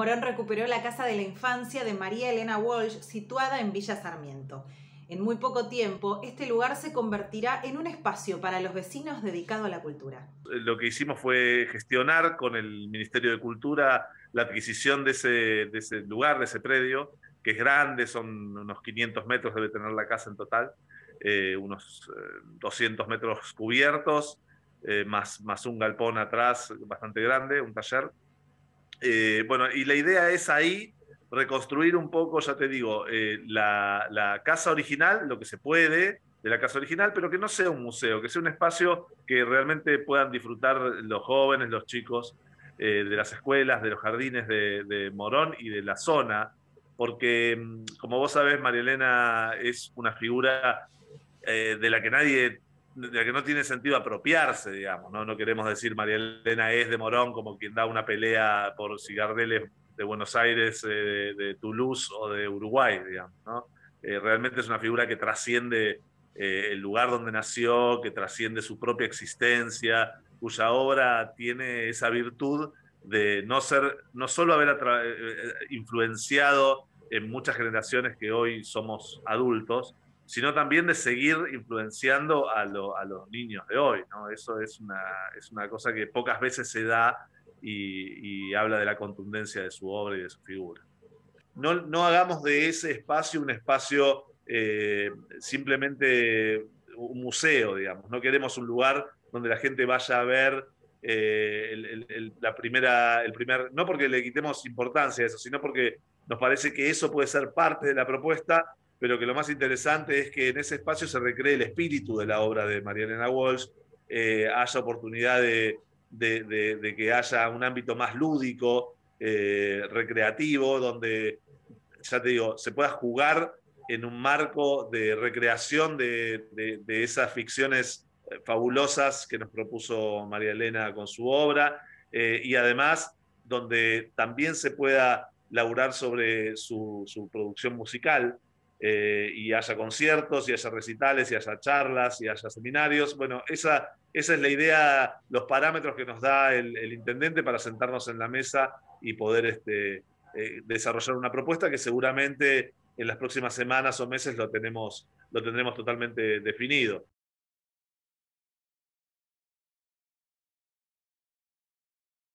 Morón recuperó la casa de la infancia de María Elena Walsh, situada en Villa Sarmiento. En muy poco tiempo, este lugar se convertirá en un espacio para los vecinos dedicado a la cultura. Lo que hicimos fue gestionar con el Ministerio de Cultura la adquisición de ese, lugar, de ese predio, que es grande, son unos 500 metros, debe tener la casa en total, eh, unos 200 eh, metros cubiertos, eh, más, más un galpón atrás bastante grande, un taller. Bueno, y la idea es ahí reconstruir un poco, ya te digo, la, la, casa original, lo que se puede de la casa original, pero que no sea un museo, que sea un espacio que realmente puedan disfrutar los jóvenes, los chicos de las escuelas, de los jardines de, de Morón y de la zona, porque, mm, como vos sabés, María Elena es una figura eh, de la que nadie, de que no tiene sentido apropiarse, digamos, ¿no? No queremos decir María Elena es de Morón como quien da una pelea por si de Buenos Aires, eh, de, Toulouse o de Uruguay, digamos, ¿no? Eh, realmente es una figura que trasciende el lugar donde nació, que trasciende su propia existencia, cuya obra tiene esa virtud de no ser, no solo haber influenciado en muchas generaciones que hoy somos adultos, sino también de seguir influenciando a, los niños de hoy. ¿no? Eso es una, cosa que pocas veces se da y, habla de la contundencia de su obra y de su figura. No, no hagamos de ese espacio un espacio eh, simplemente un museo, digamos. No queremos un lugar donde la gente vaya a ver eh, la primera, el primer, no porque le quitemos importancia a eso, sino porque nos parece que eso puede ser parte de la propuesta, pero que lo más interesante es que en ese espacio se recree el espíritu de la obra de María Elena Walsh, eh, haya oportunidad de, que haya un ámbito más lúdico, eh, recreativo, donde, ya te digo, se pueda jugar en un marco de recreación de, esas ficciones eh, fabulosas que nos propuso María Elena con su obra, y además donde también se pueda laburar sobre su, producción musical eh, y haya conciertos, y haya recitales, y haya charlas, y haya seminarios. Bueno, esa, esa es la idea, los parámetros que nos da el, intendente para sentarnos en la mesa y poder este, eh, desarrollar una propuesta que seguramente en las próximas semanas o meses lo, tenemos, lo tendremos totalmente definido.